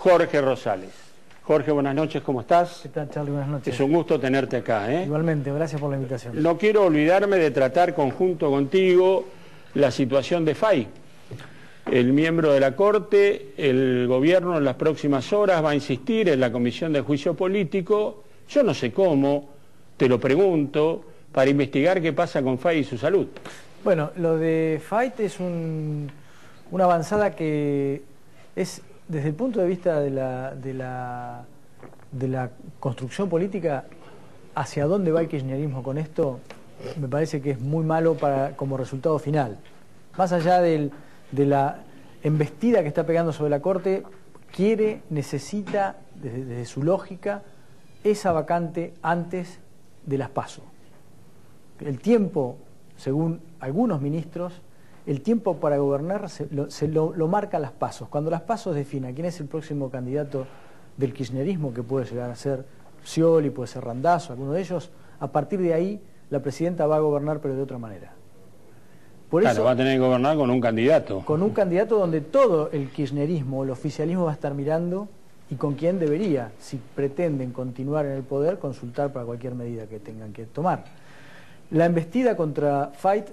Jorge Rosales. Jorge, buenas noches, ¿cómo estás? ¿Qué tal, Charlie? Buenas noches. Es un gusto tenerte acá. ¿eh? Igualmente, gracias por la invitación. No quiero olvidarme de tratar conjunto contigo la situación de FAI. El miembro de la Corte, el gobierno en las próximas horas va a insistir en la Comisión de Juicio Político, yo no sé cómo, te lo pregunto, para investigar qué pasa con FAI y su salud. Bueno, lo de FAIT es una avanzada que es desde el punto de vista de la, de la, de la construcción política, hacia dónde va el kirchnerismo con esto, me parece que es muy malo para, como resultado final. Más allá de la embestida que está pegando sobre la Corte, quiere, necesita, desde, su lógica, esa vacante antes de las pasos. El tiempo, según algunos ministros, el tiempo para gobernar se, lo, lo, marca las pasos. Cuando las pasos definan quién es el próximo candidato del kirchnerismo, que puede llegar a ser Scioli, puede ser Randazo, alguno de ellos, a partir de ahí la presidenta va a gobernar pero de otra manera. Por claro, va a tener que gobernar con un candidato. Con un candidato donde todo el kirchnerismo, el oficialismo va a estar mirando y con quién debería, si pretenden continuar en el poder, consultar para cualquier medida que tengan que tomar. La embestida contra Fight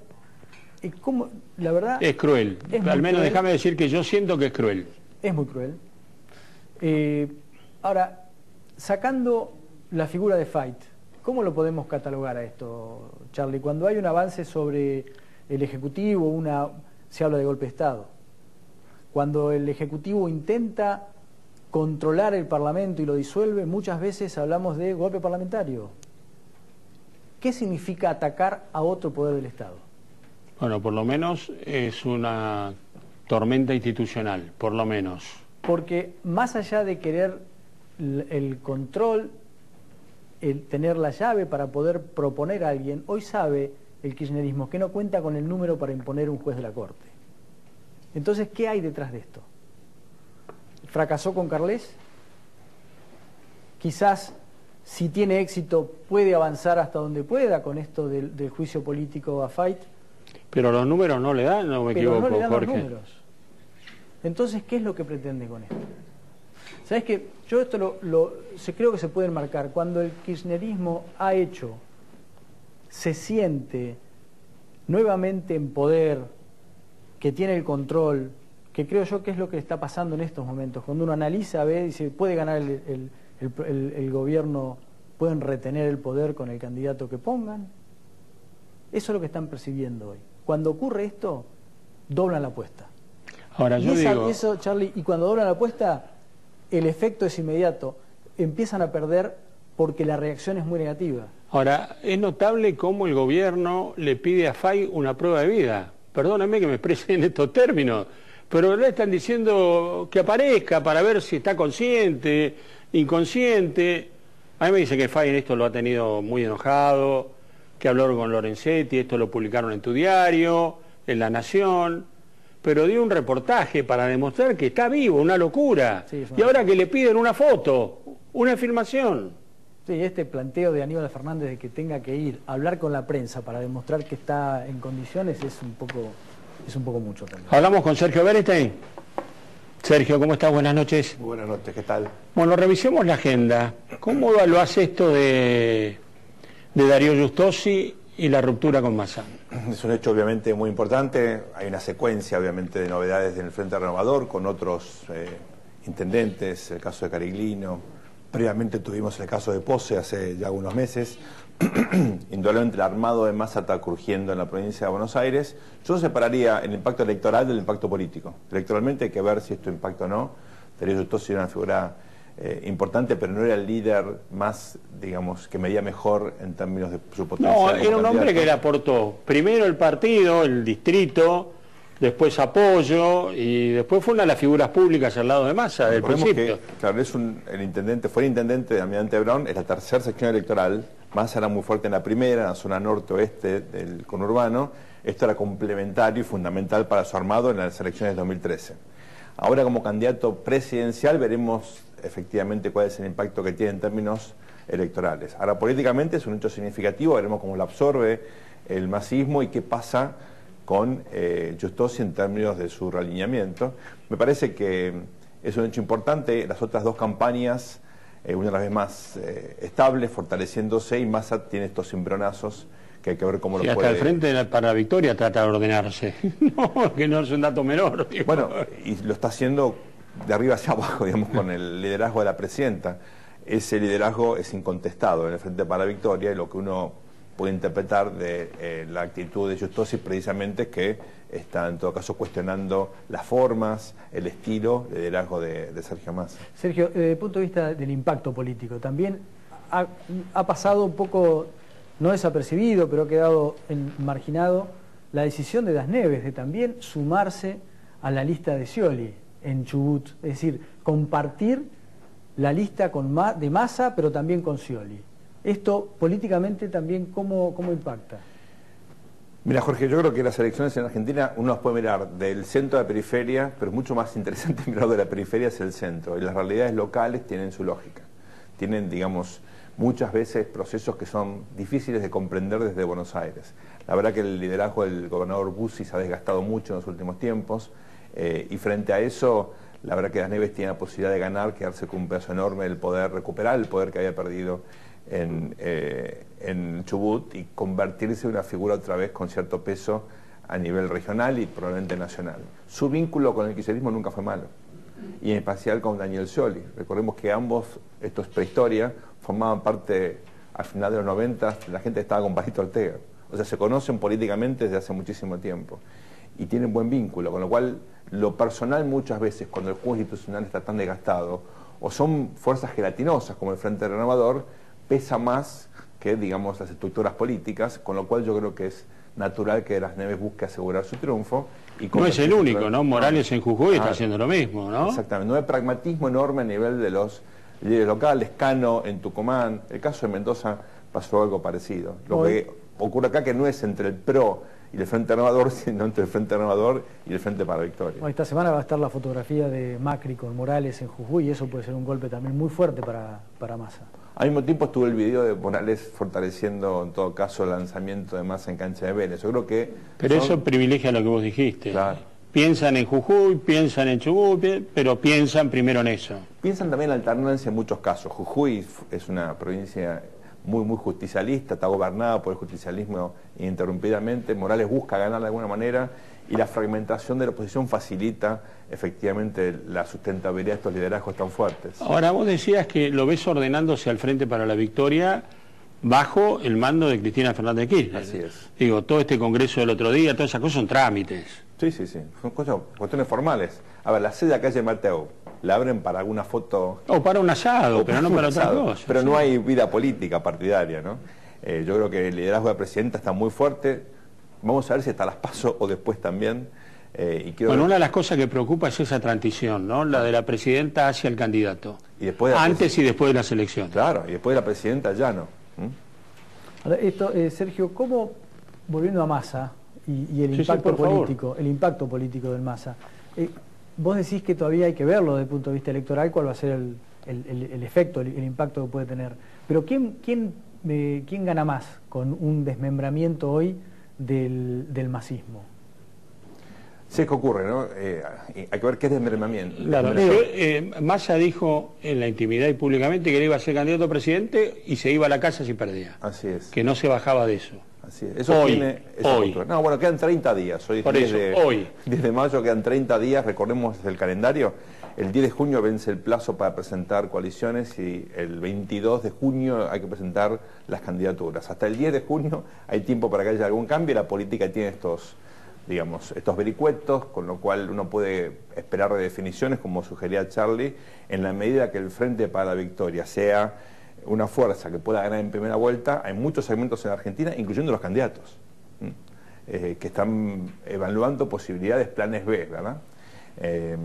como, la verdad... Es cruel. Al menos déjame decir que yo siento que es cruel. Es muy cruel. Eh, ahora, sacando la figura de Fight, ¿cómo lo podemos catalogar a esto, Charlie? Cuando hay un avance sobre el Ejecutivo, una, se habla de golpe de Estado. Cuando el Ejecutivo intenta controlar el Parlamento y lo disuelve, muchas veces hablamos de golpe parlamentario. ¿Qué significa atacar a otro poder del Estado? Bueno, por lo menos es una tormenta institucional, por lo menos. Porque más allá de querer el control, el tener la llave para poder proponer a alguien, hoy sabe el kirchnerismo que no cuenta con el número para imponer un juez de la Corte. Entonces, ¿qué hay detrás de esto? ¿Fracasó con Carles? Quizás, si tiene éxito, puede avanzar hasta donde pueda con esto del, del juicio político a Fight pero los números no le dan, no me equivoco, no le dan Los números. Entonces, ¿qué es lo que pretende con esto? ¿Sabes qué? Yo esto lo, lo se, creo que se puede marcar. Cuando el kirchnerismo ha hecho, se siente nuevamente en poder, que tiene el control, que creo yo que es lo que está pasando en estos momentos. Cuando uno analiza, ve, dice, puede ganar el, el, el gobierno, pueden retener el poder con el candidato que pongan. Eso es lo que están percibiendo hoy. Cuando ocurre esto, doblan la apuesta. Ahora, yo y digo... eso, Charlie, y cuando doblan la apuesta, el efecto es inmediato. Empiezan a perder porque la reacción es muy negativa. Ahora, es notable cómo el gobierno le pide a FAI una prueba de vida. Perdóname que me exprese en estos términos, pero le están diciendo que aparezca para ver si está consciente, inconsciente. A mí me dice que FAI en esto lo ha tenido muy enojado, que habló con Lorenzetti, esto lo publicaron en tu diario, en La Nación, pero dio un reportaje para demostrar que está vivo, una locura. y ahora que le piden una foto, una afirmación. Sí, este planteo de Aníbal Fernández de que tenga que ir a hablar con la prensa para demostrar que está en condiciones es un poco, es un poco mucho también. Hablamos con Sergio Bernstein. Sergio, ¿cómo estás? Buenas noches. Buenas noches, ¿qué tal? Bueno, revisemos la agenda. ¿Cómo lo hace esto de de Darío Justosi y la ruptura con Massa. Es un hecho obviamente muy importante, hay una secuencia obviamente de novedades en el Frente Renovador con otros eh, intendentes, el caso de Cariglino, previamente tuvimos el caso de Pose hace ya algunos meses, indudablemente el armado de Massa está curgiendo en la provincia de Buenos Aires, yo separaría el impacto electoral del impacto político. Electoralmente hay que ver si esto impacta o no, Darío Justosi era una figura eh, importante, pero no era el líder más, digamos, que medía mejor en términos de su potencial. No, era un hombre que le aportó primero el partido, el distrito, después apoyo y después fue una de las figuras públicas al lado de Massa del principio. claro, es un, el intendente, fue el intendente de Almirante Brown, es la tercera sección electoral, Massa era muy fuerte en la primera, en la zona norte-oeste del conurbano, esto era complementario y fundamental para su armado en las elecciones de 2013. Ahora como candidato presidencial veremos efectivamente cuál es el impacto que tiene en términos electorales. Ahora, políticamente es un hecho significativo, veremos cómo lo absorbe el masismo y qué pasa con eh, Justosi en términos de su realineamiento. Me parece que Es un hecho importante. Las otras dos campañas, eh, una vez más eh, estable, fortaleciéndose, y Massa tiene estos cimbronazos que hay que ver cómo Sí, lo hasta puede... el frente para la victoria trata de ordenarse. no, que no es un dato menor. digo. Bueno, y lo está haciendo de arriba hacia abajo, digamos, con el liderazgo de la presidenta. Ese liderazgo es incontestado en el Frente para la Victoria y lo que uno puede interpretar de eh, la actitud de Justosi precisamente es que está en todo caso cuestionando las formas, el estilo, el liderazgo de, Sergio Massa. Sergio, desde el punto de vista del impacto político, también ha, pasado un poco, no desapercibido, pero ha quedado en- marginado la decisión de Das Neves de también sumarse a la lista de Scioli en Chubut, es decir, compartir la lista con Ma- de Massa, pero también con Scioli. Esto políticamente también, ¿cómo, cómo impacta? Mira, Jorge, yo creo que las elecciones en Argentina uno las puede mirar del centro a la periferia, pero es mucho más interesante mirar de la periferia hacia el centro. Y las realidades locales tienen su lógica. Tienen, digamos, muchas veces procesos que son difíciles de comprender desde Buenos Aires. La verdad que el liderazgo del gobernador Bussi se ha desgastado mucho en los últimos tiempos eh, y frente a eso, la verdad que las Neves tiene la posibilidad de ganar, quedarse con un pedazo enorme del poder, recuperar el poder que había perdido en, eh, en Chubut y convertirse en una figura otra vez con cierto peso a nivel regional y probablemente nacional. Su vínculo con el kirchnerismo nunca fue malo, y en especial con Daniel Scioli. Recordemos que ambos, esto es prehistoria, formaban parte al final de los 90, la gente estaba con Palito Ortega. O sea, se conocen políticamente desde hace muchísimo tiempo y tienen buen vínculo, con lo cual lo personal muchas veces cuando el juego institucional está tan desgastado o son fuerzas gelatinosas como el Frente Renovador, pesa más que digamos las estructuras políticas, con lo cual yo creo que es natural que Las Neves busque asegurar su triunfo. Y no es el único, ¿no? Morales en Jujuy está Claro. haciendo lo mismo, ¿no? Exactamente, no hay pragmatismo enorme a nivel de los líderes locales, Cano en Tucumán, el caso de Mendoza pasó algo parecido. Lo Hoy- que ocurre acá que no es entre el PRO y el Frente Renovador, sino entre el Frente Renovador y el Frente para la Victoria. Bueno, esta semana va a estar la fotografía de Macri con Morales en Jujuy y eso puede ser un golpe también muy fuerte para, para Massa. Al mismo tiempo estuvo el video de Morales fortaleciendo en todo caso el lanzamiento de masa en cancha de Vélez. Yo creo que... Pero son- eso privilegia lo que vos dijiste. Claro. Piensan en Jujuy, piensan en Chubut, pero piensan primero en eso. Piensan también en alternancia en muchos casos. Jujuy es una provincia muy, muy justicialista, está gobernada por el justicialismo ininterrumpidamente. Morales busca ganar de alguna manera y la fragmentación de la oposición facilita efectivamente la sustentabilidad de estos liderazgos tan fuertes. Ahora, vos decías que lo ves ordenándose al Frente para la Victoria bajo el mando de Cristina Fernández de Kirchner. Así es. Digo, todo este congreso del otro día, todas esas cosas son trámites. Sí, sí, sí. Son cosas, cuestiones formales. A ver, la sede de calle Mateo, la abren para alguna foto O para un asado, pero no para otra cosa. Pero no hay vida política partidaria, ¿no? Eh, yo creo que el liderazgo de la presidenta está muy fuerte. Vamos a ver si hasta las paso o después también. Eh, y Bueno, una de las cosas que preocupa es esa transición, ¿no? La de la presidenta hacia el candidato. Y después de Antes y después de las elecciones. Claro, y después de la presidenta ya no. ¿Mm? Ahora, esto, eh, Sergio, ¿cómo, volviendo a Massa y, y el Sí, sí, impacto favor. político, el impacto político del Massa, eh, vos decís que todavía hay que verlo desde el punto de vista electoral, cuál va a ser el, el- el- el efecto, el, el impacto que puede tener. Pero ¿quién, quién, eh, quién gana más con un desmembramiento hoy del, del masismo? Sí, es que ocurre, ¿no? Eh, hay que ver qué es desmembramiento. Claro, eh, Massa dijo en la intimidad y públicamente que él iba a ser candidato a presidente y se iba a la casa si perdía. Así es. Que no se bajaba de eso. Así es. Eso Hoy, tiene hoy. No, bueno, quedan 30 días. Hoy Por 10 eso, de, hoy. 10 de mayo quedan 30 días, recordemos el calendario. El 10 de junio vence el plazo para presentar coaliciones y el 22 de junio hay que presentar las candidaturas. Hasta el 10 de junio hay tiempo para que haya algún cambio. La política tiene estos, digamos, estos vericuetos, con lo cual uno puede esperar redefiniciones, como sugería Charlie, en la medida que el Frente para la Victoria sea una fuerza que pueda ganar en primera vuelta, hay muchos segmentos en Argentina, incluyendo los candidatos, eh, que están evaluando posibilidades, planes B, ¿verdad? Eh,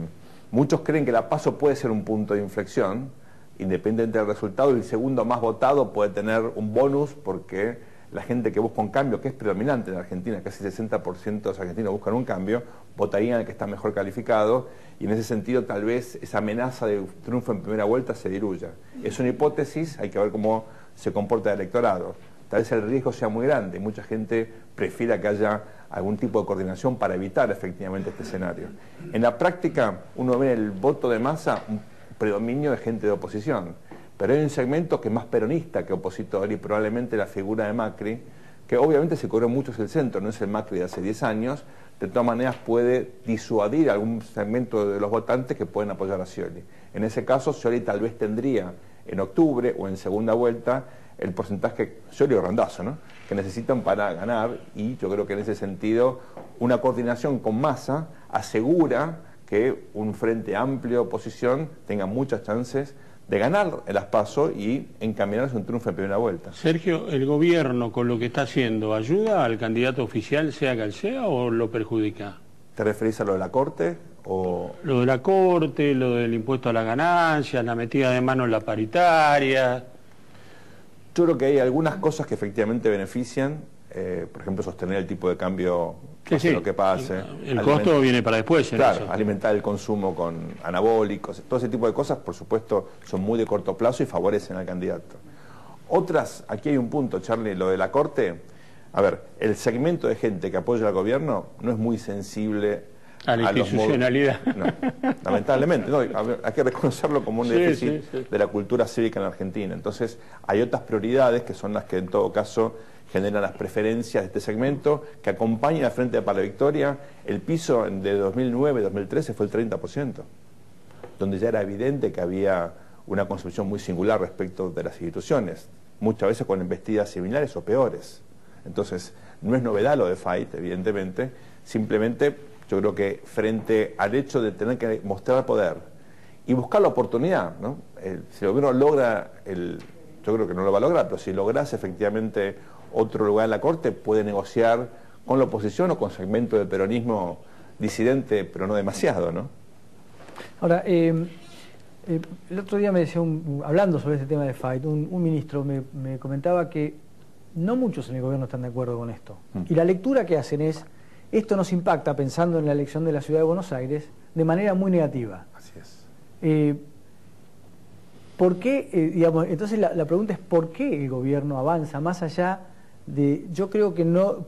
muchos creen que la PASO puede ser un punto de inflexión, independiente del resultado, el segundo más votado puede tener un bonus porque la gente que busca un cambio, que es predominante en Argentina, casi 60% de los argentinos buscan un cambio, votarían al que está mejor calificado y en ese sentido tal vez esa amenaza de triunfo en primera vuelta se diluya. Es una hipótesis, hay que ver cómo se comporta el electorado. Tal vez el riesgo sea muy grande, mucha gente prefiera que haya algún tipo de coordinación para evitar efectivamente este escenario. En la práctica, uno ve el voto de masa un predominio de gente de oposición, pero hay un segmento que es más peronista que opositor y probablemente la figura de Macri, que obviamente se corrió mucho hacia el centro, no es el Macri de hace 10 años, de todas maneras puede disuadir algún segmento de los votantes que pueden apoyar a Scioli. En ese caso, Scioli tal vez tendría en octubre o en segunda vuelta el porcentaje, Scioli o Randazo, ¿no? que necesitan para ganar y yo creo que en ese sentido una coordinación con masa asegura que un frente amplio de oposición tenga muchas chances de ganar el aspaso y encaminarse un triunfo en primera vuelta. Sergio, ¿el gobierno con lo que está haciendo ayuda al candidato oficial, sea que sea, o lo perjudica? ¿Te referís a lo de la Corte? O... Lo de la Corte, lo del impuesto a la ganancia, la metida de mano en la paritaria. Yo creo que hay algunas cosas que efectivamente benefician, eh, por ejemplo, sostener el tipo de cambio, pase lo que pase. El, costo viene para después. claro, alimentar el consumo con anabólicos, todo ese tipo de cosas, por supuesto, son muy de corto plazo y favorecen al candidato. Otras, aquí hay un punto, Charlie, lo de la Corte. A ver, el segmento de gente que apoya al gobierno no es muy sensible a la institucionalidad. lamentablemente, no, hay que reconocerlo como un déficit de la cultura cívica en Argentina. Entonces, hay otras prioridades que son las que en todo caso generan las preferencias de este segmento, que acompañan al Frente para la Victoria. El piso de 2009-2013 fue el 30%, donde ya era evidente que había una concepción muy singular respecto de las instituciones, muchas veces con embestidas similares o peores. Entonces, no es novedad lo de Fight, evidentemente, simplemente yo creo que frente al hecho de tener que mostrar poder y buscar la oportunidad, ¿no? si el gobierno logra, el, yo creo que no lo va a lograr, pero si logras efectivamente otro lugar en la Corte, puede negociar con la oposición o con segmento del peronismo disidente, pero no demasiado, ¿no? Ahora, eh, eh, el otro día me decía, hablando sobre este tema de Fight, un, ministro me, comentaba que no muchos en el gobierno están de acuerdo con esto. Mm. Y la lectura que hacen es esto nos impacta, pensando en la elección de la Ciudad de Buenos Aires, de manera muy negativa. Así es. Eh, ¿Por qué, digamos, entonces la, pregunta es por qué el gobierno avanza más allá de, yo creo que no,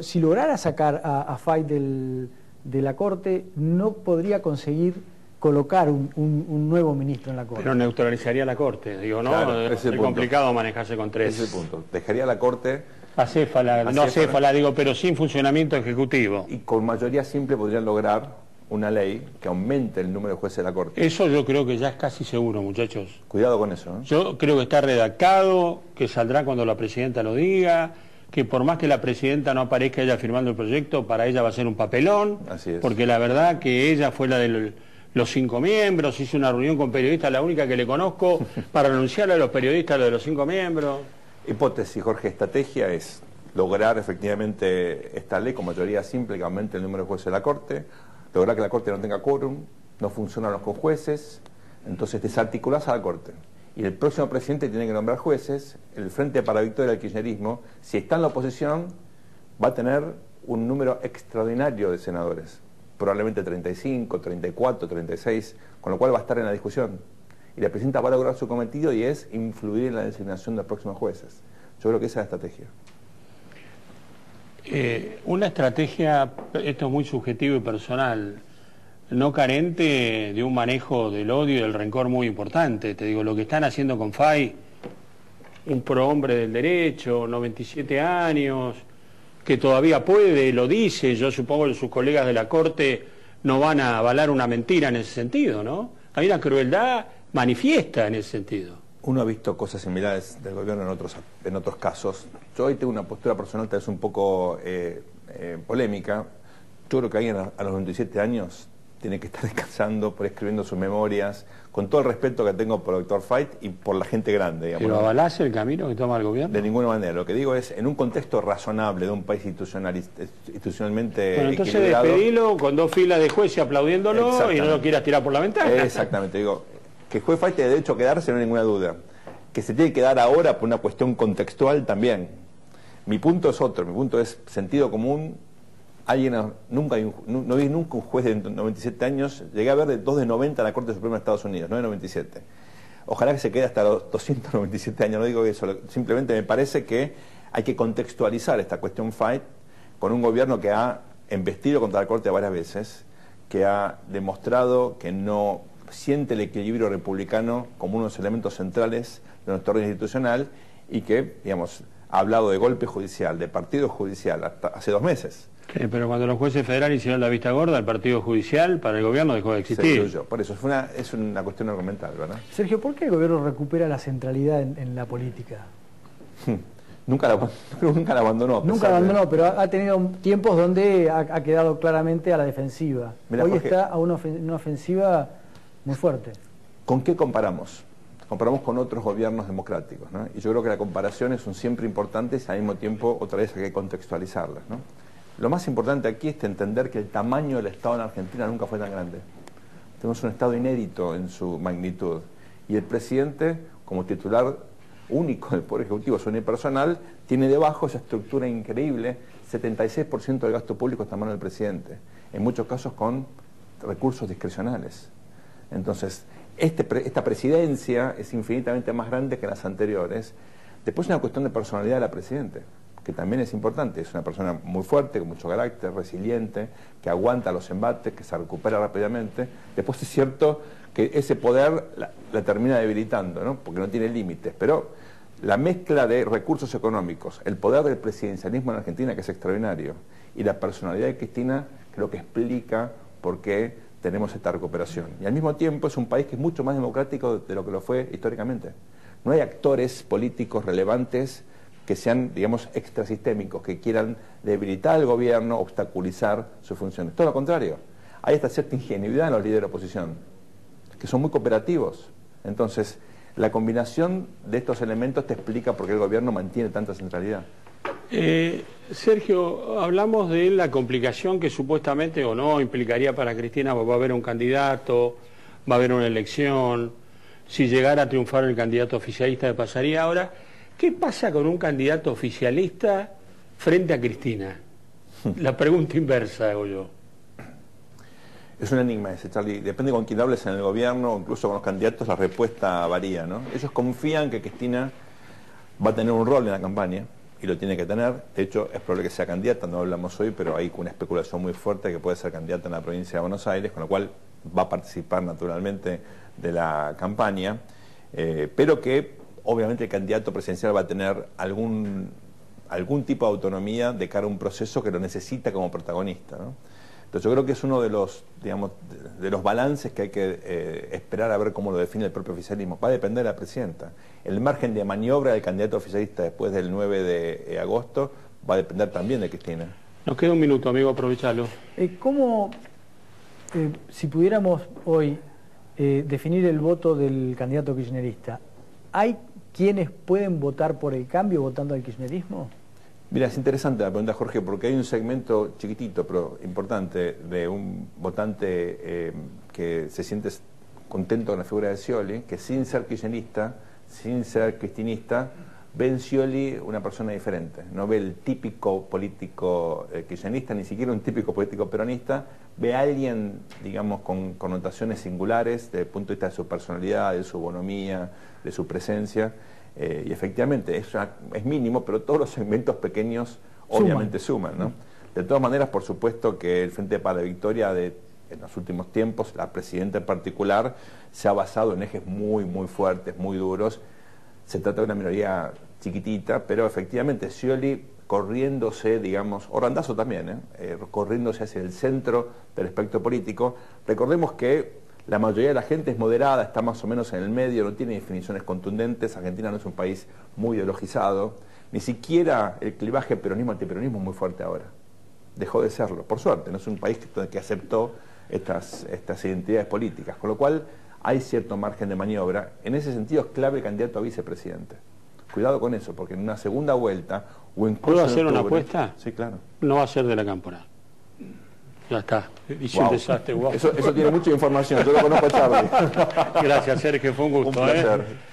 si lograra sacar a, a de la Corte, no podría conseguir colocar un, nuevo ministro en la Corte. Pero neutralizaría la Corte, digo, ¿no? es complicado manejarse con tres. Ese punto. Dejaría la Corte Acéfala, no acéfala, digo, pero sin funcionamiento ejecutivo. Y con mayoría simple podrían lograr una ley que aumente el número de jueces de la Corte. Eso yo creo que ya es casi seguro, muchachos. Cuidado con eso. ¿eh? Yo creo que está redactado, que saldrá cuando la presidenta lo diga, que por más que la presidenta no aparezca ella firmando el proyecto, para ella va a ser un papelón. Así es. Porque la verdad que ella fue la de los cinco miembros, hizo una reunión con periodistas, la única que le conozco, para anunciarle a los periodistas lo de los cinco miembros. Hipótesis, Jorge, estrategia es lograr efectivamente esta ley con mayoría simple que aumente el número de jueces de la Corte, lograr que la Corte no tenga quórum, no funcionan los jueces, entonces desarticulas a la Corte. Y el próximo presidente tiene que nombrar jueces, el Frente para la Victoria del Kirchnerismo, si está en la oposición, va a tener un número extraordinario de senadores, probablemente 35, 34, 36, con lo cual va a estar en la discusión y la presidenta va a lograr su cometido y es influir en la designación de los próximos jueces. Yo creo que esa es la estrategia. Eh, una estrategia, esto es muy subjetivo y personal, no carente de un manejo del odio y del rencor muy importante. Te digo, lo que están haciendo con FAI, un prohombre del derecho, 97 años, que todavía puede, lo dice, yo supongo que sus colegas de la Corte no van a avalar una mentira en ese sentido, ¿no? Hay una crueldad manifiesta en ese sentido. Uno ha visto cosas similares del gobierno en otros, en otros casos. Yo hoy tengo una postura personal tal vez un poco eh, eh, polémica. Yo creo que alguien a, los 27 años tiene que estar descansando, por escribiendo sus memorias, con todo el respeto que tengo por el doctor Fight y por la gente grande. Digamos, ¿Pero avalás el camino que toma el gobierno? De ninguna manera. Lo que digo es, en un contexto razonable de un país institucional, institucionalmente Bueno, entonces despedilo con dos filas de jueces aplaudiéndolo y no lo quieras tirar por la ventana. Exactamente. Digo, que juez Fay tiene derecho a quedarse, no hay ninguna duda. Que se tiene que dar ahora por una cuestión contextual también. Mi punto es otro, mi punto es sentido común. Alguien, nunca no, vi nunca un juez de 97 años, llegué a ver de 2 de 90 en la Corte Suprema de Estados Unidos, no de 97. Ojalá que se quede hasta los 297 años, no digo eso, simplemente me parece que hay que contextualizar esta cuestión fight con un gobierno que ha embestido contra la Corte varias veces, que ha demostrado que no siente el equilibrio republicano como uno de los elementos centrales de nuestro orden institucional y que, digamos, ha hablado de golpe judicial, de partido judicial, hasta hace dos meses. pero cuando los jueces federales hicieron la vista gorda, el partido judicial para el gobierno dejó de existir. Por eso, es una, es una cuestión argumental, ¿verdad? Sergio, ¿por qué el gobierno recupera la centralidad en, la política? nunca, la, nunca la abandonó. Nunca la abandonó, pero ha, tenido tiempos donde ha, quedado claramente a la defensiva. Hoy está a una, una ofensiva muy fuerte. ¿Con qué comparamos? comparamos con otros gobiernos democráticos. Y yo creo que las comparaciones son siempre importantes y al mismo tiempo otra vez hay que contextualizarlas. Lo más importante aquí es entender que el tamaño del Estado en Argentina nunca fue tan grande. Tenemos un Estado inédito en su magnitud. Y el presidente, como titular único del Poder Ejecutivo, su unipersonal, tiene debajo esa estructura increíble, 76% del gasto público está en manos del presidente, en muchos casos con recursos discrecionales. Entonces, este esta presidencia es infinitamente más grande que las anteriores. Después es una cuestión de personalidad de la Presidente, que también es importante. Es una persona muy fuerte, con mucho carácter, resiliente, que aguanta los embates, que se recupera rápidamente. Después es cierto que ese poder la, termina debilitando, ¿no? porque no tiene límites. Pero la mezcla de recursos económicos, el poder del presidencialismo en Argentina, que es extraordinario, y la personalidad de Cristina, creo que explica por qué tenemos esta recuperación. Y al mismo tiempo es un país que es mucho más democrático de lo que lo fue históricamente. No hay actores políticos relevantes que sean, digamos, extrasistémicos, que quieran debilitar al gobierno, obstaculizar sus funciones. Todo lo contrario. Hay esta cierta ingenuidad en los líderes de oposición, que son muy cooperativos. Entonces, la combinación de estos elementos te explica por qué el gobierno mantiene tanta centralidad. Eh, Sergio, hablamos de la complicación que supuestamente o no implicaría para Cristina, va a haber un candidato, va a haber una elección, si llegara a triunfar el candidato oficialista, ¿qué pasaría ahora? ¿Qué pasa con un candidato oficialista frente a Cristina? La pregunta inversa, hago yo. Es un enigma ese, Charlie. Depende con quién hables en el gobierno, incluso con los candidatos, la respuesta varía, ¿no? Ellos confían que Cristina va a tener un rol en la campaña y lo tiene que tener. De hecho, es probable que sea candidata, no hablamos hoy, pero hay una especulación muy fuerte que puede ser candidata en la provincia de Buenos Aires, con lo cual va a participar naturalmente de la campaña, eh, pero que obviamente el candidato presidencial va a tener algún, algún tipo de autonomía de cara a un proceso que lo necesita como protagonista. Entonces yo creo que es uno de los, digamos, de los balances que hay que eh, esperar a ver cómo lo define el propio oficialismo. Va a depender de la presidenta. El margen de maniobra del candidato oficialista después del 9 de eh, agosto va a depender también de Cristina. Nos queda un minuto, amigo, aprovechalo. Eh, ¿Cómo, si pudiéramos hoy definir el voto del candidato kirchnerista, ¿hay quienes pueden votar por el cambio votando al kirchnerismo? Mira, es interesante la pregunta, Jorge, porque hay un segmento chiquitito, pero importante, de un votante eh, que se siente contento con la figura de Scioli, que sin ser kirchnerista, sin ser cristinista, ve en Scioli una persona diferente. No ve el típico político eh, kirchnerista, ni siquiera un típico político peronista, ve a alguien, digamos, con connotaciones singulares desde el punto de vista de su personalidad, de su bonomía, de su presencia. Eh, y efectivamente es, es, mínimo, pero todos los segmentos pequeños obviamente suman. ¿no? De todas maneras, por supuesto que el Frente para la Victoria de, en los últimos tiempos, la presidenta en particular, se ha basado en ejes muy, muy fuertes, muy duros. Se trata de una minoría chiquitita, pero efectivamente Scioli corriéndose, digamos, Orandazo también, ¿eh? Eh, corriéndose hacia el centro del espectro político. Recordemos que la mayoría de la gente es moderada, está más o menos en el medio, no tiene definiciones contundentes. Argentina no es un país muy ideologizado. Ni siquiera el clivaje peronismo-antiperonismo es muy fuerte ahora. Dejó de serlo, por suerte. No es un país que, aceptó estas, estas identidades políticas. Con lo cual hay cierto margen de maniobra. En ese sentido es clave el candidato a vicepresidente. Cuidado con eso, porque en una segunda vuelta o en ¿Puedo hacer una apuesta? Sí, claro. No va a ser de la campana. Ya está. Hice un desastre. Eso, eso, tiene mucha información. Yo lo conozco a Charlie. Gracias, Sergio. Fue un gusto. Un placer. ¿eh?